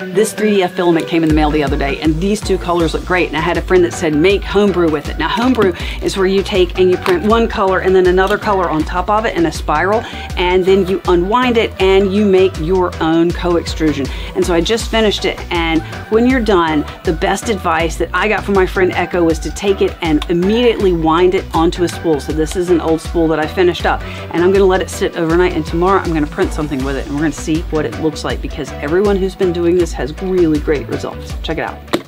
this 3DF filament came in the mail the other day and these two colors look great. And I had a friend that said, make homebrew with it. Now homebrew is where you take and you print one color and then another color on top of it in a spiral and then you unwind it and you make your own co-extrusion. And so I just finished it and when you're done, the best advice that I got from my friend Echo was to take it and immediately wind it onto a spool. So this is an old spool that I finished up and I'm gonna let it sit overnight and tomorrow I'm gonna print something with it and we're gonna see what it looks like because everyone who's been doing this has really great results. Check it out.